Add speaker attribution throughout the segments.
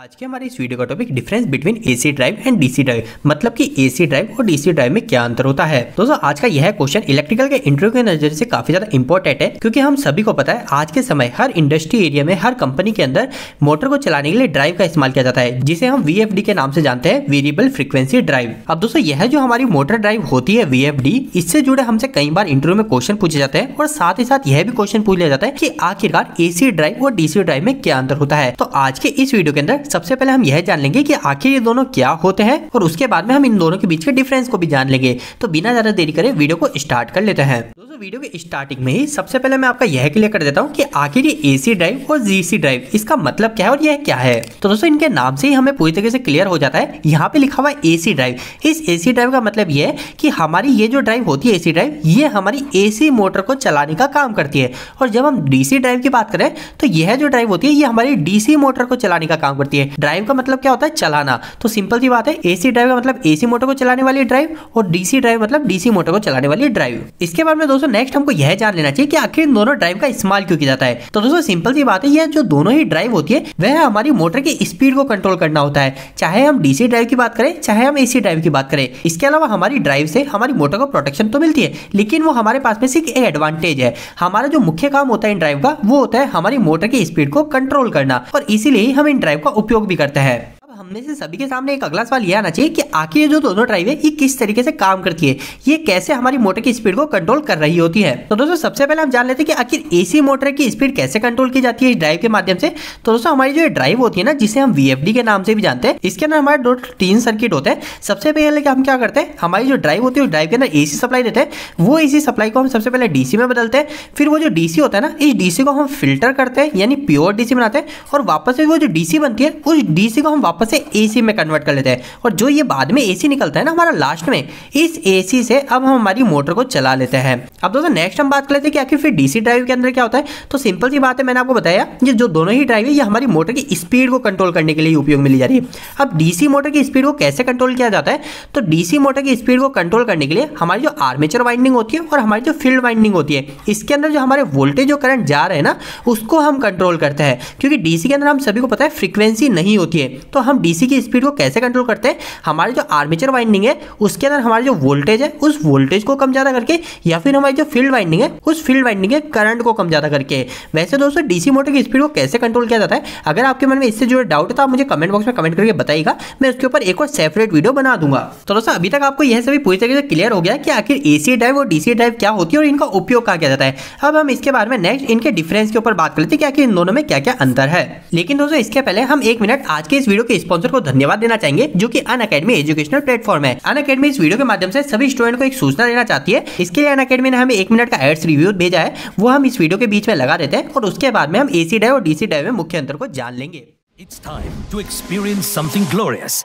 Speaker 1: आज के हमारे इस वीडियो का topic difference between AC drive and DC drive मतलब कि एसी ड्राइव और डीसी ड्राइव में क्या अंतर होता है? दोस्तों, आज का यह क्वेश्चन इलेक्ट्रिकल के इंटरव्यू के नज़र से काफ़ी ज़्यादा इंपॉर्टेंट है, क्योंकि हम सभी को पता है, आज के समय हर इंडस्ट्री एरिया में, हर कंपनी के अंदर मोटर को चलाने के लिए ड्राइव का इस्तेमाल किया जाता है, जिसे हम वीएफडी के नाम से जानते हैं वेरिएबल फ्रिक्वेंसी ड्राइव अब दोस्तों, यह जो हमारी मोटर ड्राइव होती है वीएफडी इससे जुड़े हमसे कई बार इंटरव्यू में क्वेश्चन पूछे जाते हैं, और साथ ही साथ यह भी क्वेश्चन पूछ लिया जाता है की आखिरकार एसी ड्राइव और डीसी ड्राइव में क्या अंतर होता है? तो आज के इस वीडियो के अंदर सबसे पहले हम यह जान लेंगे कि आखिर ये दोनों क्या होते हैं और उसके बाद में हम इन दोनों के बीच के डिफरेंस को भी जान लेंगे। तो बिना ज़्यादा देरी करे वीडियो को स्टार्ट कर लेते हैं। दोस्तों, वीडियो के स्टार्टिंग में ही सबसे पहले मैं आपका यह क्लियर कर देता हूँ कि आखिर ये एसी ड्राइव और जीसी ड्राइव इसका मतलब क्या है और यह क्या है? तो दोस्तों, इनके नाम से ही हमें पूरी तरीके से क्लियर हो जाता है। यहाँ पे लिखा हुआ एसी ड्राइव इस एसी ड्राइव का मतलब यह है कि हमारी ये जो ड्राइव होती है एसी ड्राइव ये हमारी एसी मोटर को चलाने का काम करती है। और जब हम डीसी ड्राइव की बात करें तो यह जो ड्राइव होती है, ये हमारी डीसी मोटर को चलाने का काम करती है। ड्राइव का मतलब क्या होता है? चलाना। तो सिंपल सी बात है एसी ड्राइव का मतलब एसी मोटर को चलाने वाली ड्राइव और डीसी ड्राइव मतलब डीसी मोटर को चलाने वाली ड्राइव इसके बाद में दोस्तों नेक्स्ट हमको यह जान लेना चाहिए कि आखिर इन दोनों ड्राइव का इस्तेमाल क्यों किया जाता है। तो दोस्तों सिंपल सी बात है, यह जो दोनों ही ड्राइव होती है, वह हमारी मोटर की स्पीड को कंट्रोल करना होता है। चाहे हम डीसी ड्राइव की बात करें, चाहे हम एसी ड्राइव की बात करें, इसके अलावा हमारी ड्राइव से हमारी मोटर को प्रोटेक्शन तो मिलती है, लेकिन वो हमारे पास में सिर्फ़ एक एडवांटेज है। हमारा जो मुख्य काम होता है इन ड्राइव का, वो होता है हमारी मोटर की स्पीड को कंट्रोल करना और इसीलिए हम इन ड्राइव का उपयोग भी करता हैं। हमने से सभी के सामने एक अगला सवाल यह आना चाहिए कि आखिर जो दोनों ड्राइव है, ये किस तरीके से काम करती है? ये कैसे हमारी मोटर की स्पीड को कंट्रोल कर रही होती है? तो दोस्तों, सबसे पहले हम जान लेते हैं कि आखिर एसी मोटर की स्पीड कैसे कंट्रोल की जाती है इस ड्राइव के माध्यम से। तो दोस्तों, हमारी जो ड्राइव होती है ना, जिसे हम वीएफडी के नाम से भी जानते हैं, इसके अंदर हमारे दो तीन सर्किट होते हैं। सबसे पहले हम क्या करते हैं? हमारी जो ड्राइव होती है, उस ड्राइव के अंदर एसी सप्लाई देते हैं। वो एसी सप्लाई को हम सबसे पहले डीसी में बदलते हैं। फिर वो जो डीसी होता है ना, इस डीसी को हम फ़िल्टर करते हैं, यानी प्योर डीसी बनाते हैं और वापस से वो जो डीसी बनती है, उस डीसी को हम वापस से एसी में कन्वर्ट कर लेते हैं। और जो ये बाद में एसी निकलता है ना हमारा लास्ट में, इस एसी से अब हम हमारी मोटर को चला लेते हैं। अब दोस्तों नेक्स्ट हम बात कर लेते हैं कि आखिर फिर डीसी ड्राइव के अंदर क्या होता है। तो सिंपल सी बात है, मैंने आपको बताया ये जो दोनों ही ड्राइव है, ये हमारी मोटर की स्पीड को कंट्रोल करने के लिए उपयोग में ली जा रही है। अब डीसी मोटर की स्पीड को कैसे कंट्रोल किया जाता है? तो डीसी मोटर की स्पीड को कंट्रोल करने के लिए हमारी जो आर्मेचर वाइंडिंग होती है और हमारी जो फ़ील्ड वाइंडिंग होती है, इसके अंदर जो हमारे वोल्टेज जो करंट जा रहे हैं ना, उसको हम कंट्रोल करते हैं। क्योंकि डीसी के अंदर हम सभी को पता है फ्रीक्वेंसी नहीं होती है। तो हम डीसी की स्पीड को कैसे कंट्रोल करते हैं? हमारी जो आर्मेचर वाइंडिंग है, उसके अंदर हमारी जो वोल्टेज है, उस वोल्टेज को कम ज़्यादा करके, या फिर हमारी जो फ़ील्ड वाइंडिंग है, उस फ़ील्ड वाइंडिंग के करंट को कम ज़्यादा करके। वैसे दोस्तों डीसी मोटर की स्पीड को कैसे कंट्रोल किया जाता है? अगर आपके मन में इससे जुड़े डाउट है तो आप मुझे कमेंट बॉक्स में कमेंट करके बताइएगा। मैं उसके ऊपर एक और सेपरेट वीडियो बना दूँगा। तो दोस्तों, अभी तक आपको यह सभी पूरी तरीके से क्लियर हो गया कि आखिर एसी ड्राइव और डीसी ड्राइव क्या होती है और इनका उपयोग कहा किया जाता है। अब हम इसके बारे में नेक्स्ट इनके डिफरेंस के ऊपर बात कर लेते हैं कि आखिर इन दोनों में क्या क्या अंतर है। लेकिन दोस्तों, इसके पहले हम एक मिनट आज के इस वीडियो के स्पॉन्सर को धन्यवाद देना चाहेंगे जो कि अन अकेडमी एजुकेशनल प्लेटफॉर्म है अन अकेडमी इस वीडियो के माध्यम से सभी स्टूडेंट को एक सूचना देना चाहती है इसके लिए अन अकेडमी ने हमें एक मिनट का एड्स रिव्यू भेजा है वो हम इस वीडियो के बीच में लगा देते हैं और उसके बाद में हम एसी ड्राइव और डीसी ड्राइव में मुख्य अंतर को जान लेंगे
Speaker 2: It's time to experience something glorious.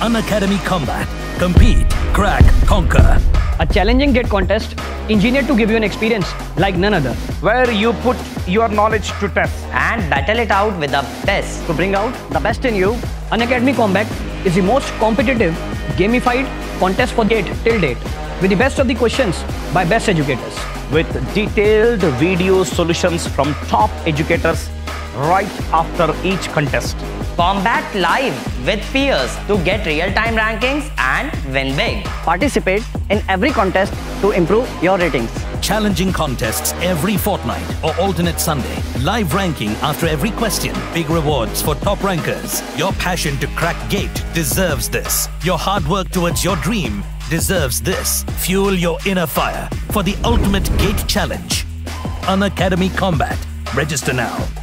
Speaker 2: An Academy Combat. Compete, crack, conquer.
Speaker 3: A challenging gate contest engineered to give you an experience like none other.
Speaker 4: where you put your knowledge to test.
Speaker 5: and battle it out with the best.
Speaker 3: To bring out the best in you, An Academy Combat is the most competitive, gamified contest for date till date with the best of the questions by best educators.
Speaker 4: With detailed video solutions from top educators right after each contest.
Speaker 5: Combat live with peers to get real-time rankings and win big.
Speaker 3: Participate in every contest to improve your ratings.
Speaker 2: Challenging contests every fortnight or alternate Sunday. Live ranking after every question. Big rewards for top rankers. Your passion to crack gate deserves this. Your hard work towards your dream deserves this. Fuel your inner fire for the ultimate gate challenge. An Academy Combat. Register now.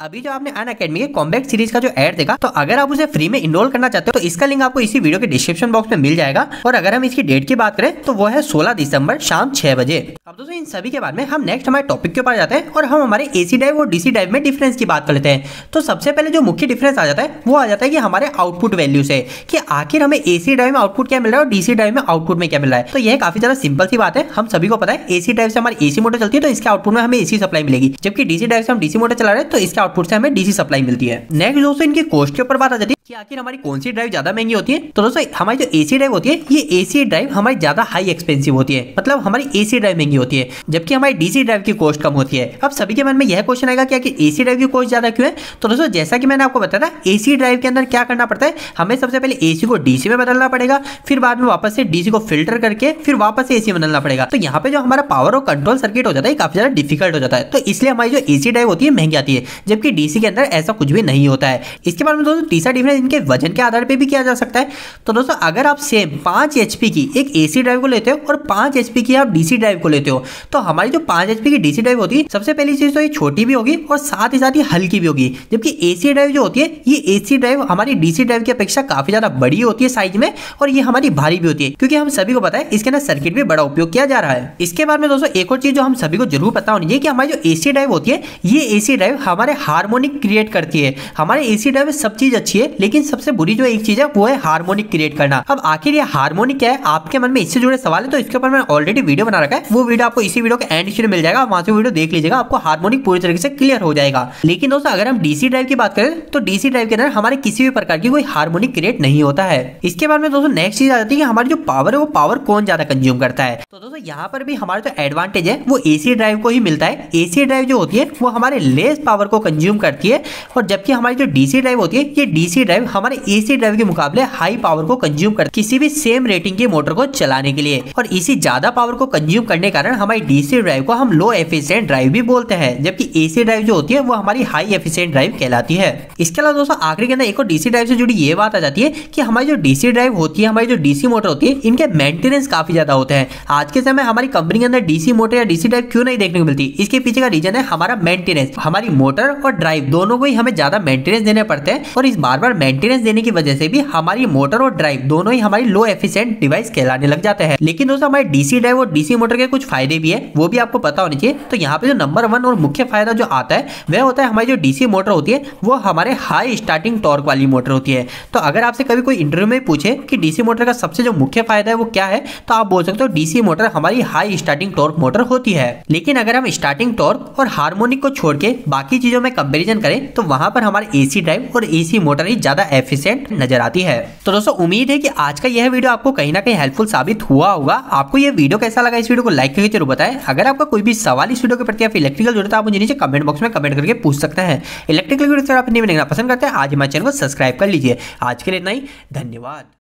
Speaker 1: अभी जो आपने Unacademy के combat series का जो add देखा तो अगर आप उसे फ्री में इनरोल करना चाहते हो तो इसका लिंक आपको इसी वीडियो के डिस्क्रिप्शन बॉक्स में मिल जाएगा। और अगर हम इसकी डेट की बात करें तो वो है 16 दिसंबर शाम 6 बजे। अब दोस्तों, इन सभी के बाद में हम नेक्स्ट हमारे टॉपिक के ऊपर जाते हैं और हम हमारे एसी ड्राइव और डीसी ड्राइव में डिफरेंस की बात कर लेते हैं। तो सबसे पहले जो मुख्य डिफरेंस आ जाता है, वो आ जाता है कि हमारे आउटपुट वैल्यू से, कि आखिर हमें एसी ड्राइव में आउटपुट क्या मिल रहा है और डीसी ड्राइव में आउटपुट में क्या मिल रहा है। तो यह काफ़ी ज़्यादा सिंपल सी बात है। हम सभी को पता है एसी ड्राइव से हमारी एसी मोटर चलती है तो इसके आउटपुट में हमें एसी सप्लाई मिलेगी। जबकि डीसी ड्राइव से हम डीसी मोटर चला रहे हैं तो इसके आउटपुट से हमें डीसी सप्लाई मिलती है। नेक्स्ट दोस्तों, इनकी कॉस्ट के ऊपर बात आ जाती है कि आखिर हमारी कौन सी ड्राइव ज़्यादा महँगी होती है? तो दोस्तों, हमारी जो एसी ड्राइव होती है, ये एसी ड्राइव हमारी ज़्यादा हाई एक्सपेंसिव होती है। मतलब हमारी एसी ड्राइव महँगी होती है, जबकि हमारी डीसी ड्राइव की कॉस्ट कम होती है। अब सभी के मन में यह क्वेश्चन आएगा कि एसी ड्राइव की कॉस्ट ज़्यादा क्यों है? तो दोस्तों, जैसा कि मैंने आपको बताया था एसी ड्राइव के अंदर क्या करना पड़ता है? हमें सबसे पहले एसी को डीसी में बदलना पड़ेगा, फिर बाद में वापस से डीसी को फ़िल्टर करके, फिर वापस से एसी बदलना पड़ेगा। तो यहाँ पे जो हमारा पावर और कंट्रोल सर्किट हो जाता है काफ़ी ज़्यादा डिफ़िकल्ट हो जाता है। तो इसलिए हमारी जो एसी ड्राइव होती है, महँगी आती है। जबकि डीसी के अंदर ऐसा कुछ भी नहीं होता है। इसके बाद में दोस्तों, तीसरा डिफरेंस इनके वज़न के आधार पर भी किया जा सकता है। तो दोस्तों, अगर आप सेम पाँच एचपी की एक एसी ड्राइव को लेते हो और पाँच एचपी की आप डीसी ड्राइव को लेते हो तो हमारी जो पाँच एचपी की डीसी ड्राइव होती है, सबसे पहली चीज़ तो ये छोटी भी होगी और साथ ही साथ ही हल्की भी होगी। जबकि एसी ड्राइव जो होती है, ये एसी ड्राइव हमारी डीसी ड्राइव की अपेक्षा काफ़ी ज़्यादा बड़ी होती है साइज़ में और ये हमारी भारी भी होती है, क्योंकि हम सभी को पता है इसके अंदर सर्किट भी बड़ा उपयोग किया जा रहा है। इसके बाद में दोस्तों, एक और चीज़ जो हम सभी को ज़रूर पता होनी चाहिए कि हमारी जो एसी ड्राइव होती है, ये एसी ड्राइव हमारे हार्मोनिक क्रिएट करती है। हमारे एसी ड्राइव में सब चीज़ अच्छी है, लेकिन सबसे बुरी जो एक चीज़ है, वो है हार्मोनिक क्रिएट करना। अब आखिर ये हार्मोनिक क्या है? आपके मन में इससे जुड़े सवाल है तो इसके ऊपर मैंने ऑलरेडी वीडियो बना रखा है। वो वीडियो आपको इसी वीडियो के एंड मिल जाएगा। वहाँ से वीडियो देख लीजिएगा, आपको हार्मोनिक पूरी तरीके से क्लियर हो जाएगा। लेकिन दोस्तों, अगर हम डीसी ड्राइव की बात करें तो डीसी ड्राइव के अंदर हमारे किसी भी प्रकार की कोई हार्मोनिक क्रिएट नहीं होता है। इसके बाद में दोस्तों नेक्स्ट चीज़ आ जाती है हमारी जो पावर है, वो पावर कौन ज़्यादा कंज्यूम करता है? तो दोस्तों, यहाँ पर भी हमारा जो एडवांटेज है, वो एसी ड्राइव को ही मिलता है। एसी ड्राइव जो होती है, वो हमारे लेस पावर को कंज्यूम करती है और जबकि हमारी जो डीसी ड्राइव होती है, ये डीसी ड्राइव हमारे एसी ड्राइव के मुकाबले हाई पावर को कंज्यूम कर किसी भी सेम रेटिंग की मोटर को चलाने के लिए। और इसी ज़्यादा पावर को कंज्यूम करने के कारण हमारी डीसी ड्राइव को हम लो एफिशिएंट ड्राइव भी बोलते हैं, जबकि एसी ड्राइव जो होती है, वो हमारी हाई एफिशिएंट ड्राइव कहलाती है। इसके अलावा दोस्तों, आखिरी के अंदर एक और डीसी ड्राइव से जुड़ी ये बात आ जाती है कि हमारी जो डीसी ड्राइव होती है, हमारी जो डीसी मोटर होती है, इनके मेंटेनेंस काफ़ी ज़्यादा होते हैं। आज के समय हमारी कंपनी के अंदर डीसी मोटर या डीसी ड्राइव क्यों नहीं देखने को मिलती? इसके पीछे का रीजन है हमारा मेंटेनेंस हमारी मोटर और ड्राइव दोनों को ही हमें ज़्यादा मेंटेनेंस देने पड़ते हैं। और इस बार बार मेंटेनेंस देने की वजह से भी हमारी मोटर और ड्राइव दोनों ही हमारी लो एफिशिएंट डिवाइस कहलाने लग जाते हैं। लेकिन दोस्तों, हमारे डीसी ड्राइव और डीसी मोटर के कुछ फ़ायदे भी है, वो भी आपको पता होनी चाहिए। तो यहाँ पे जो नंबर वन और मुख्य फ़ायदा जो आता है, वह होता है हमारी जो डीसी मोटर होती है, वो हमारे हाई स्टार्टिंग टॉर्क वाली मोटर होती है। तो अगर आपसे कभी कोई इंटरव्यू में पूछे कि डीसी मोटर का सबसे जो मुख्य फ़ायदा है, वो क्या है तो आप बोल सकते हो डीसी मोटर हमारी हाई स्टार्टिंग टॉर्क मोटर होती है। लेकिन अगर हम स्टार्टिंग टॉर्क और हार्मोनिक को छोड़ के बाकी चीज़ों में कंपेरिजन करें तो वहाँ पर हमारे एसी ड्राइव और एसी मोटर ही ज़्यादा एफिशिएंट नज़र आती है। तो दोस्तों, उम्मीद है कि आज का यह वीडियो आपको कहीं ना कहीं हेल्पफुल साबित हुआ होगा। आपको यह वीडियो कैसा लगा, इस वीडियो को लाइक करके ज़रूर बताएँ। अगर आपका कोई भी सवाल इस वीडियो के प्रति या इलेक्ट्रिकल ज़रूरत है, आप मुझे नीचे कमेंट बॉक्स में कमेंट करके पूछ सकते हैं। इलेक्ट्रिकल आप पसंद करते हैं, आज हमारे चैनल को सब्सक्राइब कर लीजिए। आज के लिए इतना ही, धन्यवाद।